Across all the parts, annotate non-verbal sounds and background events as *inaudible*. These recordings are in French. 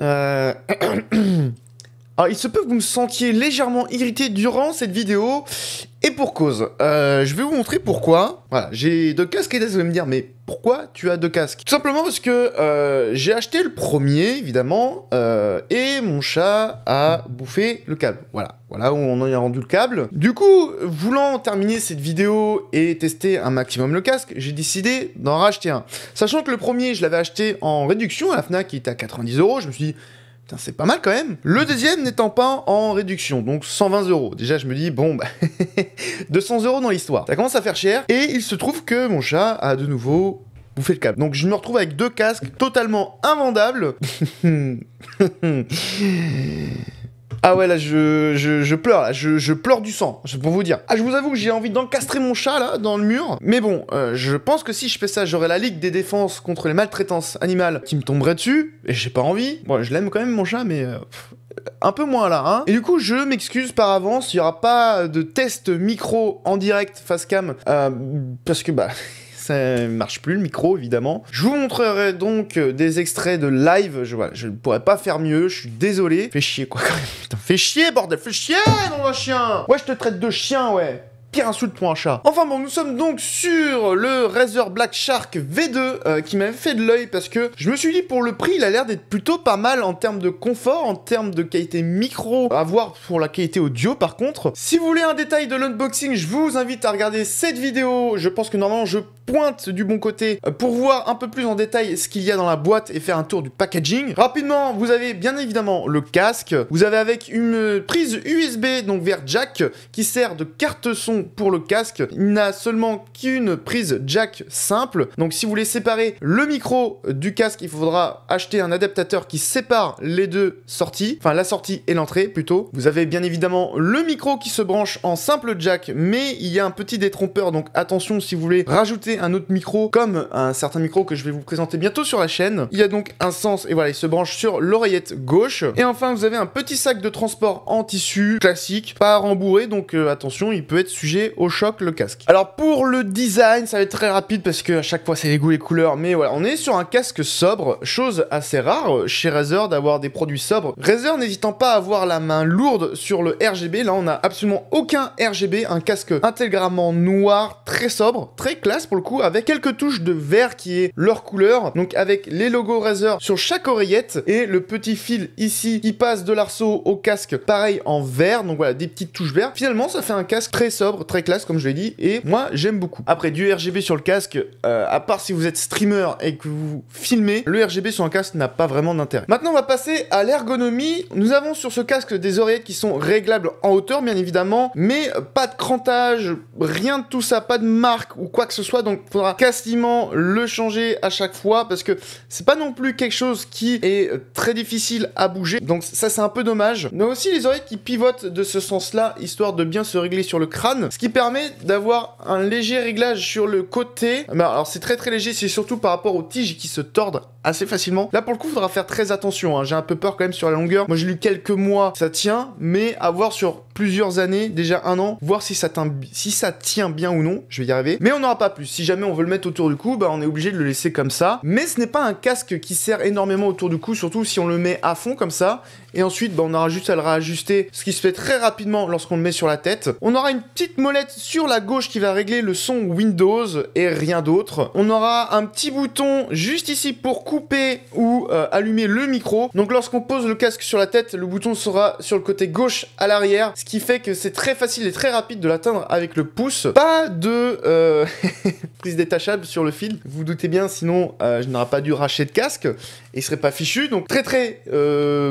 Euh... Alors, *clears throat* il se peut que vous me sentiez légèrement irrité durant cette vidéo, et pour cause. Euh, je vais vous montrer pourquoi. Voilà, j'ai deux casques, et vous allez me dire, mais pourquoi tu as deux casques? Tout simplement parce que euh, j'ai acheté le premier, évidemment, euh, et mon chat a bouffé le câble. Voilà, voilà où on en a rendu le câble. Du coup, voulant terminer cette vidéo et tester un maximum le casque, j'ai décidé d'en racheter un. Sachant que le premier, je l'avais acheté en réduction à la FNAC, qui était à 90 euros, je me suis dit, c'est pas mal quand même. Le deuxième n'étant pas en réduction, donc 120 euros. Déjà, je me dis, bon, bah, *laughs* 200 euros dans l'histoire. Ça commence à faire cher. Et il se trouve que mon chat a de nouveau bouffé le câble. Donc je me retrouve avec deux casques totalement invendables. *laughs* Ah ouais, là, je, je, pleure, là, je, pleure du sang, c'est pour vous dire. Ah, je vous avoue que j'ai envie d'encastrer mon chat, là, dans le mur. Mais bon, euh, je pense que si je fais ça, j'aurai la Ligue des défenses contre les maltraitances animales qui me tomberait dessus, et j'ai pas envie. Bon, je l'aime quand même, mon chat, mais... Euh, un peu moins là, hein. Et du coup, je m'excuse par avance, il y aura pas de test micro en direct face cam, euh, parce que, bah *laughs* ça marche plus le micro évidemment. Je vous montrerai donc euh, des extraits de live, je, ne pourrais pas faire mieux, je suis désolé. Fais chier quoi quand même, fais chier bordel, fais chier non chien Ouais je te traite de chien ouais pire insulte pour un chat. Enfin bon, nous sommes donc sur le Razer Black Shark V2 euh, qui m'avait fait de l'œil parce que je me suis dit pour le prix, il a l'air d'être plutôt pas mal en termes de confort, en termes de qualité micro, à voir pour la qualité audio par contre. Si vous voulez un détail de l'unboxing, je vous invite à regarder cette vidéo. Je pense que normalement je pointe du bon côté euh, pour voir un peu plus en détail ce qu'il y a dans la boîte et faire un tour du packaging. Rapidement, vous avez bien évidemment le casque. Vous avez avec une prise USB donc vers jack qui sert de carte son pour le casque. Il n'a seulement qu'une prise jack simple. Donc si vous voulez séparer le micro du casque, il faudra acheter un adaptateur qui sépare les deux sorties. Enfin la sortie et l'entrée plutôt. Vous avez bien évidemment le micro qui se branche en simple jack, mais il y a un petit détrompeur. Donc attention si vous voulez rajouter un autre micro comme un certain micro que je vais vous présenter bientôt sur la chaîne. Il y a donc un sens et voilà, il se branche sur l'oreillette gauche. Et enfin, vous avez un petit sac de transport en tissu classique, pas rembourré, donc euh, attention, il peut être sujet au choc le casque. Alors pour le design, ça va être très rapide parce que à chaque fois c'est les goûts les couleurs, mais voilà, on est sur un casque sobre, chose assez rare chez Razer d'avoir des produits sobres. Razer n'hésitant pas à avoir la main lourde sur le RGB, là on a absolument aucun RGB, un casque intégralement noir, très sobre, très classe pour le coup, avec quelques touches de vert qui est leur couleur, donc avec les logos Razer sur chaque oreillette et le petit fil ici qui passe de l'arceau au casque, pareil en vert, donc voilà, des petites touches vertes. Finalement, ça fait un casque très sobre, très classe, comme je l'ai dit, et moi, j'aime beaucoup. Après, du RGB sur le casque, euh, à part si vous êtes streamer et que vous filmez, le RGB sur un casque n'a pas vraiment d'intérêt. Maintenant, on va passer à l'ergonomie. Nous avons sur ce casque des oreillettes qui sont réglables en hauteur, bien évidemment, mais pas de crantage, rien de tout ça, pas de marque ou quoi que ce soit, donc faudra quasiment le changer à chaque fois parce que c'est pas non plus quelque chose qui est très difficile à bouger. Donc ça c'est un peu dommage. Mais aussi les oreilles qui pivotent de ce sens-là, histoire de bien se régler sur le crâne, ce qui permet d'avoir un léger réglage sur le côté. Alors c'est très très léger, c'est surtout par rapport aux tiges qui se tordent assez facilement. Là pour le coup, il faudra faire très attention. Hein. J'ai un peu peur quand même sur la longueur. Moi j'ai lu quelques mois, ça tient, mais à voir sur plusieurs années, déjà un an, voir si ça, si ça tient bien ou non. Je vais y arriver. Mais on n'aura pas plus. Si jamais on veut le mettre autour du cou, bah on est obligé de le laisser comme ça. Mais ce n'est pas un casque qui sert énormément autour du cou, surtout si on le met à fond comme ça. Et ensuite, bah, on aura juste à le réajuster, ce qui se fait très rapidement lorsqu'on le met sur la tête. On aura une petite molette sur la gauche qui va régler le son Windows et rien d'autre. On aura un petit bouton juste ici pour couper ou euh, allumer le micro. Donc lorsqu'on pose le casque sur la tête, le bouton sera sur le côté gauche à l'arrière, ce qui fait que c'est très facile et très rapide de l'atteindre avec le pouce. Pas de euh, *laughs* prise détachable sur le fil. Vous vous doutez bien, sinon euh, je n'aurais pas dû racheter de casque et il serait pas fichu. Donc très très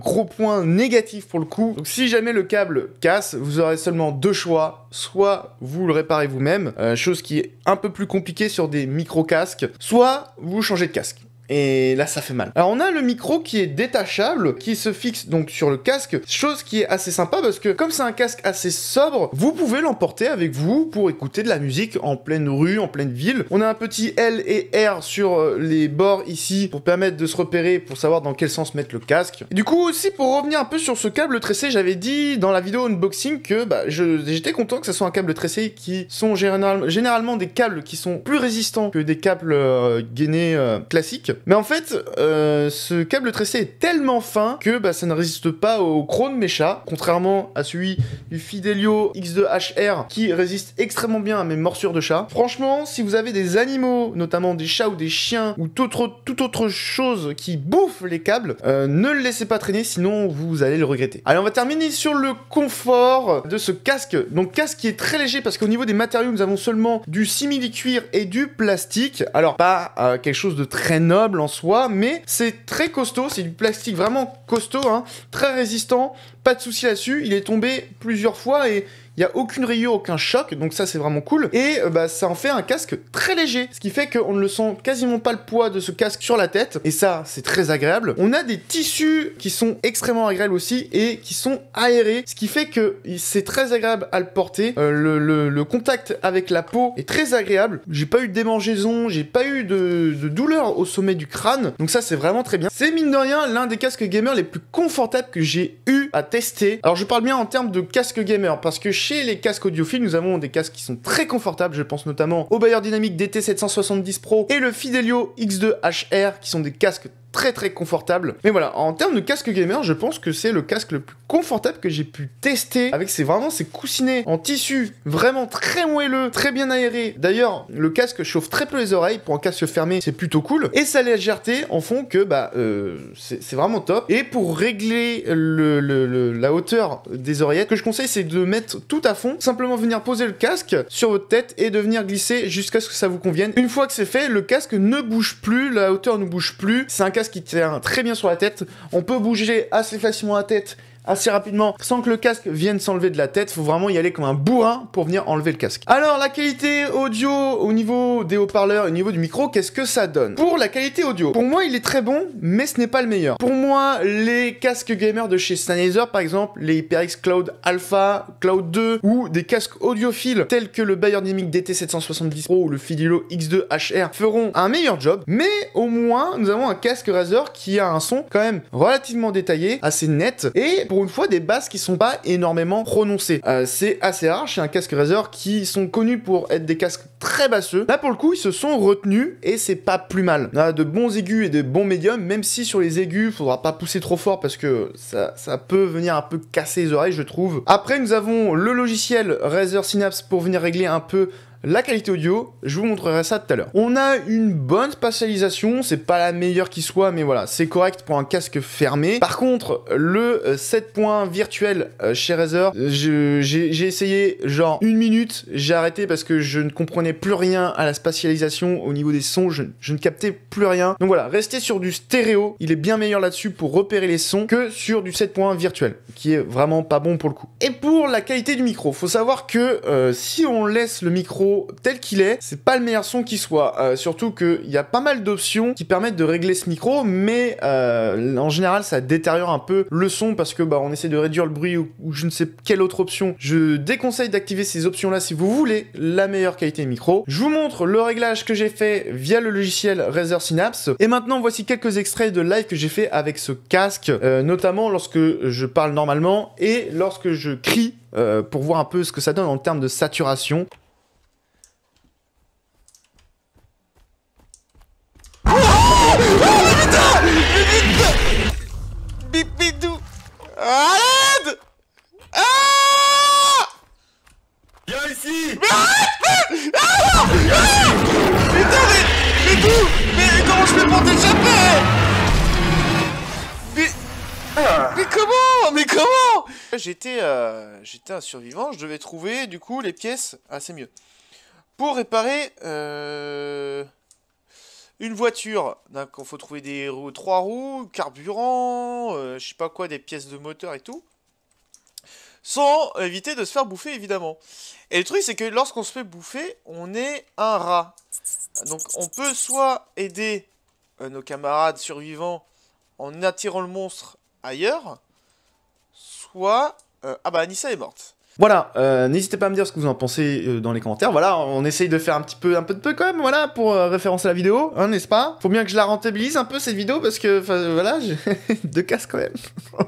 gros point négatif pour le coup. Donc si jamais le câble casse, vous aurez seulement deux choix. Soit vous le réparez vous-même, euh, chose qui est un peu plus compliquée sur des micro-casques, soit vous changez de casque. Et là, ça fait mal. Alors, on a le micro qui est détachable, qui se fixe donc sur le casque, chose qui est assez sympa parce que comme c'est un casque assez sobre, vous pouvez l'emporter avec vous pour écouter de la musique en pleine rue, en pleine ville. On a un petit L et R sur euh, les bords ici pour permettre de se repérer, pour savoir dans quel sens mettre le casque. du coup, aussi pour revenir un peu sur ce câble tressé, j'avais dit dans la vidéo unboxing que bah, j'étais content que ce soit un câble tressé qui sont généralement des câbles qui sont plus résistants que des câbles euh, gainés euh, classiques. Mais en fait, euh, ce câble tressé est tellement fin que bah, ça ne résiste pas au croc de mes chats, contrairement à celui du Fidelio X2HR qui résiste extrêmement bien à mes morsures de chat. Franchement, si vous avez des animaux, notamment des chats ou des chiens ou toute autre, chose qui bouffe les câbles, euh, ne le laissez pas traîner, sinon vous allez le regretter. Allez, on va terminer sur le confort de ce casque. Donc casque qui est très léger parce qu'au niveau des matériaux, nous avons seulement du simili-cuir et du plastique. Alors pas euh, quelque chose de très noble en soi, mais c'est très costaud, c'est du plastique vraiment costaud, hein, très résistant, pas de souci là-dessus. Il est tombé plusieurs fois et il n'y a aucune rayure, aucun choc, donc ça c'est vraiment cool. Et euh, bah, ça en fait un casque très léger, ce qui fait qu'on ne le sent quasiment pas le poids de ce casque sur la tête, et ça c'est très agréable. On a des tissus qui sont extrêmement agréables aussi et qui sont aérés, ce qui fait que c'est très agréable à le porter. Euh, le, contact avec la peau est très agréable. J'ai pas eu de démangeaison, j'ai pas eu de, douleur au sommet du crâne, donc ça c'est vraiment très bien. C'est mine de rien l'un des casques gamer les plus confortables que j'ai eu à tester. Alors je parle bien en termes de casque gamer, parce que chez les casques audiophiles, nous avons des casques qui sont très confortables. Je pense notamment au Bayer Dynamic DT770 Pro et le Fidelio X2HR qui sont des casques très très confortable. Mais voilà, en termes de casque gamer, je pense que c'est le casque le plus confortable que j'ai pu tester avec ces vraiment ces coussinets en tissu vraiment très moelleux, très bien aéré. D'ailleurs, le casque chauffe très peu les oreilles pour un casque fermé, c'est plutôt cool. Et sa légèreté en font que bah euh, c'est vraiment top. Et pour régler le, la hauteur des oreillettes, que je conseille c'est de mettre tout à fond, simplement venir poser le casque sur votre tête et de venir glisser jusqu'à ce que ça vous convienne. Une fois que c'est fait, le casque ne bouge plus, la hauteur ne bouge plus. C'est un casque qui tient très bien sur la tête. On peut bouger assez facilement la tête assez rapidement sans que le casque vienne s'enlever de la tête. Faut vraiment y aller comme un bourrin pour venir enlever le casque. Alors la qualité audio au niveau des haut-parleurs, au niveau du micro, qu'est-ce que ça donne? Pour la qualité audio, pour moi il est très bon, mais ce n'est pas le meilleur. Pour moi, les casques gamers de chez Sennheiser par exemple, les HyperX Cloud Alpha, Cloud 2 ou des casques audiophiles tels que le Dynamic DT770 Pro ou le Fidelio X2 HR feront un meilleur job, mais au moins nous avons un casque Razer qui a un son quand même relativement détaillé, assez net et une fois des basses qui sont pas énormément prononcées. Euh, c'est assez rare chez un casque Razer qui sont connus pour être des casques très basseux. Là pour le coup ils se sont retenus et c'est pas plus mal. On a de bons aigus et de bons médiums, même si sur les aigus faudra pas pousser trop fort parce que ça peut venir un peu casser les oreilles je trouve. Après nous avons le logiciel Razer Synapse pour venir régler un peu la qualité audio, je vous montrerai ça tout à l'heure. On a une bonne spatialisation, c'est pas la meilleure qui soit, mais voilà, c'est correct pour un casque fermé. Par contre, le 7 euh, points virtuel euh, chez Razer, j'ai essayé genre une minute, j'ai arrêté parce que je ne comprenais plus rien à la spatialisation au niveau des sons, je, ne captais plus rien. Donc voilà, restez sur du stéréo, il est bien meilleur là-dessus pour repérer les sons que sur du 7 points virtuel, qui est vraiment pas bon pour le coup. Et pour la qualité du micro, faut savoir que euh, si on laisse le micro tel qu'il est, c'est pas le meilleur son qui soit. Euh, surtout qu'il y a pas mal d'options qui permettent de régler ce micro, mais euh, en général ça détériore un peu le son parce que bah on essaie de réduire le bruit ou, je ne sais quelle autre option. Je déconseille d'activer ces options là si vous voulez la meilleure qualité micro. Je vous montre le réglage que j'ai fait via le logiciel Razer Synapse. Et maintenant voici quelques extraits de live que j'ai fait avec ce casque, euh, notamment lorsque je parle normalement et lorsque je crie pour voir un peu ce que ça donne en termes de saturation. Bipidou Arrête Ah Viens ici Mais arrête Ah Putain mais... Mais d'où Mais comment je fais pour t'échapper Mais... Mais comment Mais comment J'étais euh, j'étais un survivant, je devais trouver du coup les pièces... Ah c'est mieux. Pour réparer... Euh une voiture, donc il faut trouver des roues, trois roues, carburant, euh, je sais pas quoi, des pièces de moteur et tout. Sans éviter de se faire bouffer, évidemment. Et le truc, c'est que lorsqu'on se fait bouffer, on est un rat. Donc on peut soit aider euh, nos camarades survivants en attirant le monstre ailleurs, soit... Euh, ah bah Anissa est morte. Voilà, euh, n'hésitez pas à me dire ce que vous en pensez euh, dans les commentaires. Voilà, on essaye de faire un petit peu, un peu de peu quand même, voilà, pour euh, référencer la vidéo, hein, n'est-ce pas? Faut bien que je la rentabilise un peu cette vidéo parce que, voilà, j'ai *laughs* deux casques quand même. *laughs*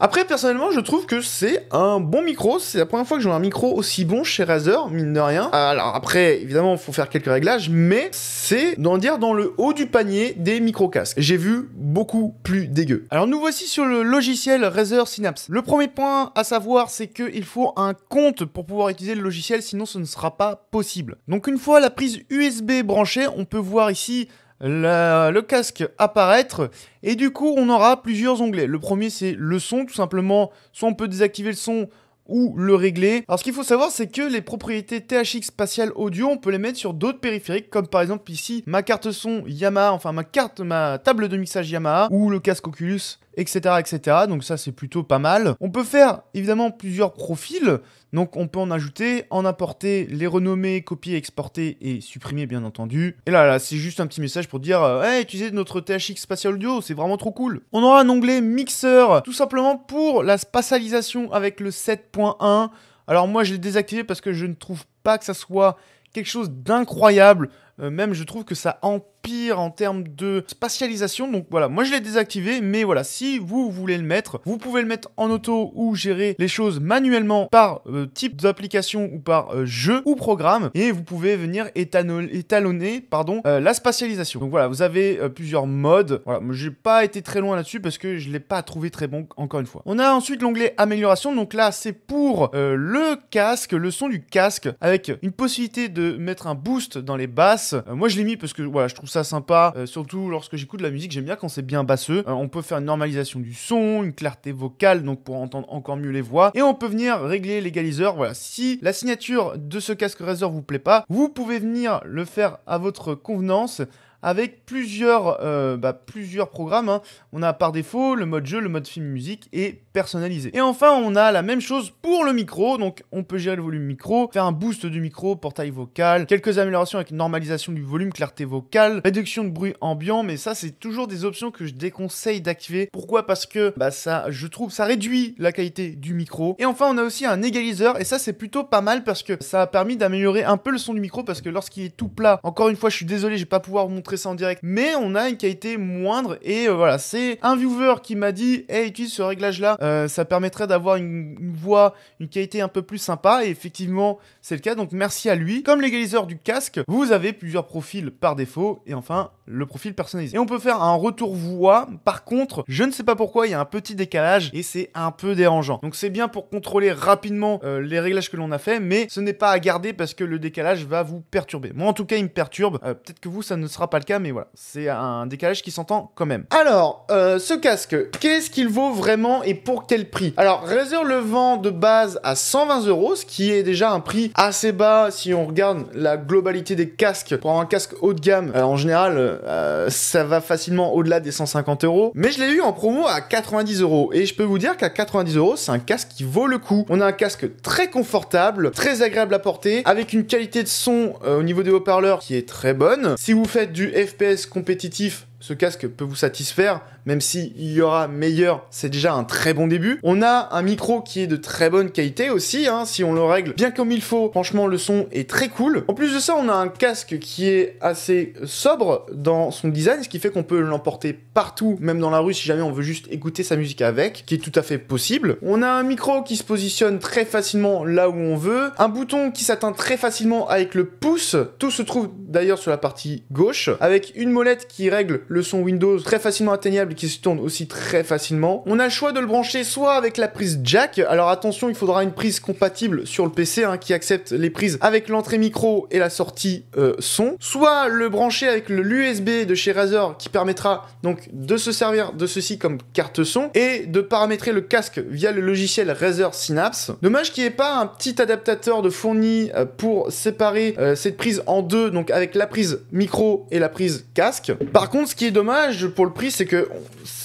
Après, personnellement, je trouve que c'est un bon micro. C'est la première fois que j'ai un micro aussi bon chez Razer, mine de rien. Alors après, évidemment, faut faire quelques réglages, mais c'est, d'en dire, dans le haut du panier des micro-casques. J'ai vu beaucoup plus dégueu. Alors nous voici sur le logiciel Razer Synapse. Le premier point à savoir, c'est qu'il faut un compte pour pouvoir utiliser le logiciel, sinon ce ne sera pas possible. Donc une fois la prise USB branchée, on peut voir ici le casque apparaître et du coup on aura plusieurs onglets. Le premier c'est le son tout simplement, soit on peut désactiver le son ou le régler. Alors ce qu'il faut savoir c'est que les propriétés THX spatial audio on peut les mettre sur d'autres périphériques comme par exemple ici ma carte son Yamaha, enfin ma ma table de mixage Yamaha ou le casque Oculus etc., etc. Donc ça, c'est plutôt pas mal. On peut faire évidemment plusieurs profils. Donc on peut en ajouter, en apporter, les renommer, copier, exporter et supprimer bien entendu. Et là, là c'est juste un petit message pour dire euh, utilisez notre THX Spatial Audio, c'est vraiment trop cool. On aura un onglet mixeur, tout simplement pour la spatialisation avec le 7.1. Alors moi, je l'ai désactivé parce que je ne trouve pas que ça soit quelque chose d'incroyable. Euh, même je trouve que ça empire en termes de spatialisation. Donc voilà, moi je l'ai désactivé, mais voilà, si vous voulez le mettre, vous pouvez le mettre en auto ou gérer les choses manuellement par euh, type d'application ou par euh, jeu ou programme. Et vous pouvez venir étalonner pardon, la spatialisation. Donc voilà, vous avez plusieurs modes. Voilà, j'ai pas été très loin là-dessus parce que je l'ai pas trouvé très bon encore une fois. On a ensuite l'onglet amélioration. Donc là, c'est pour le casque, le son du casque, avec une possibilité de mettre un boost dans les basses euh, moi, je l'ai mis parce que voilà, je trouve ça sympa, euh, surtout lorsque j'écoute de la musique, j'aime bien quand c'est bien basseux. Euh, on peut faire une normalisation du son, une clarté vocale, donc pour entendre encore mieux les voix, et on peut venir régler l'égaliseur. Voilà, si la signature de ce casque Razer vous plaît pas, vous pouvez venir le faire à votre convenance avec plusieurs, euh, bah, plusieurs programmes. Hein. On a par défaut le mode jeu, le mode film musique et personnalisé. Et enfin, on a la même chose pour le micro. Donc, on peut gérer le volume micro, faire un boost du micro, portail vocal, quelques améliorations avec normalisation du volume, clarté vocale, réduction de bruit ambiant. Mais ça, c'est toujours des options que je déconseille d'activer. Pourquoi? Parce que bah, ça, je trouve, ça réduit la qualité du micro. Et enfin, on a aussi un égaliseur. Et ça, c'est plutôt pas mal parce que ça a permis d'améliorer un peu le son du micro. Parce que lorsqu'il est tout plat, encore une fois, je suis désolé, je vais pas pouvoir vous montrer ça en direct, mais on a une qualité moindre et euh, voilà, c'est un viewer qui m'a dit, hey, utilise ce réglage là, euh, ça permettrait d'avoir une, voix, une qualité un peu plus sympa et effectivement c'est le cas, donc merci à lui. Comme l'égaliseur du casque, vous avez plusieurs profils par défaut. Et enfin le profil personnalisé. Et on peut faire un retour voix, par contre, je ne sais pas pourquoi, il y a un petit décalage et c'est un peu dérangeant. Donc c'est bien pour contrôler rapidement euh, les réglages que l'on a fait, mais ce n'est pas à garder parce que le décalage va vous perturber. Moi en tout cas il me perturbe, peut-être que vous ça ne sera pas le cas, mais voilà, c'est un décalage qui s'entend quand même. Alors, euh, ce casque, qu'est-ce qu'il vaut vraiment et pour quel prix? Alors, Razer le vend de base à 120 euros, ce qui est déjà un prix assez bas si on regarde la globalité des casques. Pour un casque haut de gamme, euh, en général, euh, ça va facilement au-delà des 150 euros. Mais je l'ai eu en promo à 90 euros. Et je peux vous dire qu'à 90 euros, c'est un casque qui vaut le coup. On a un casque très confortable, très agréable à porter, avec une qualité de son au niveau des haut-parleurs qui est très bonne. Si vous faites du FPS compétitif, ce casque peut vous satisfaire même s'il y aura meilleur, c'est déjà un très bon début. On a un micro qui est de très bonne qualité aussi, hein, si on le règle bien comme il faut. Franchement, le son est très cool. En plus de ça, on a un casque qui est assez sobre dans son design, ce qui fait qu'on peut l'emporter partout, même dans la rue, si jamais on veut juste écouter sa musique avec, qui est tout à fait possible. On a un micro qui se positionne très facilement là où on veut, un bouton qui s'atteint très facilement avec le pouce. Tout se trouve d'ailleurs sur la partie gauche, avec une molette qui règle le son Windows très facilement atteignable qui se tourne aussi très facilement. On a le choix de le brancher soit avec la prise jack, alors attention, il faudra une prise compatible sur le PC hein, qui accepte les prises avec l'entrée micro et la sortie euh, son, soit le brancher avec l'USB de chez Razer qui permettra donc de se servir de ceci comme carte son et de paramétrer le casque via le logiciel Razer Synapse. Dommage qu'il n'y ait pas un petit adaptateur de fourni euh, pour séparer euh, cette prise en deux, donc avec la prise micro et la prise casque. Par contre, ce qui dommage pour le prix, c'est que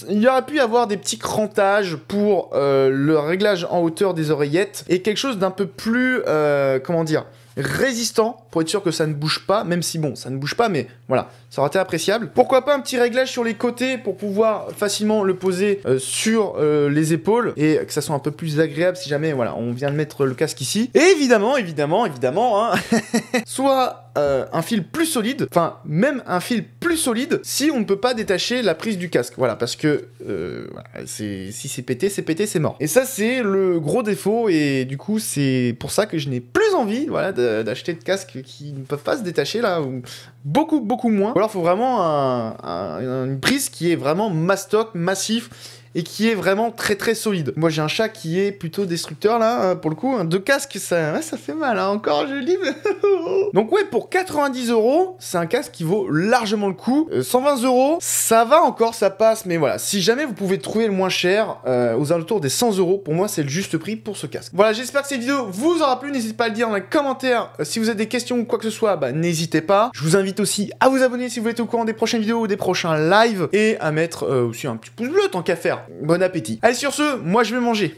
il y aurait pu y avoir des petits crantages pour euh, le réglage en hauteur des oreillettes et quelque chose d'un peu plus, euh, comment dire, résistant pour être sûr que ça ne bouge pas, même si bon, ça ne bouge pas, mais voilà, ça aurait été appréciable. Pourquoi pas un petit réglage sur les côtés pour pouvoir facilement le poser euh, sur les épaules et que ça soit un peu plus agréable si jamais, voilà, on vient de mettre le casque ici. Et évidemment, évidemment, évidemment, hein, *laughs* soit euh, un fil plus solide, enfin même un fil plus solide si on ne peut pas détacher la prise du casque. Voilà, parce que euh, si c'est pété, c'est pété, c'est mort. Et ça c'est le gros défaut et du coup c'est pour ça que je n'ai plus envie voilà, d'acheter de casques qui ne peuvent pas se détacher là, ou beaucoup beaucoup moins. Ou alors faut vraiment un- une prise qui est vraiment mastoc, massif et qui est vraiment très très solide. Moi j'ai un chat qui est plutôt destructeur là, hein, pour le coup, hein. deux casques ça, ça fait mal, hein. encore je lis. *laughs* Donc ouais, pour 90 euros, c'est un casque qui vaut largement le coup. Euh, 120 euros, ça va encore, ça passe, mais voilà, si jamais vous pouvez trouver le moins cher, euh, aux alentours des 100 euros, pour moi c'est le juste prix pour ce casque. Voilà, j'espère que cette vidéo vous aura plu, n'hésitez pas à le dire dans les commentaires. Euh, si vous avez des questions ou quoi que ce soit, bah n'hésitez pas. Je vous invite aussi à vous abonner si vous être au courant des prochaines vidéos ou des prochains lives, et à mettre euh, aussi un petit pouce bleu tant qu'à faire. Bon appétit. Allez sur ce, moi je vais manger.